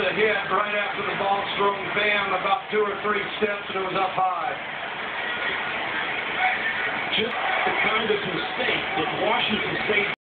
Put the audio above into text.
a hit right after the ball strung bam about two or three steps and it was up high. Just the kind of mistake that Washington State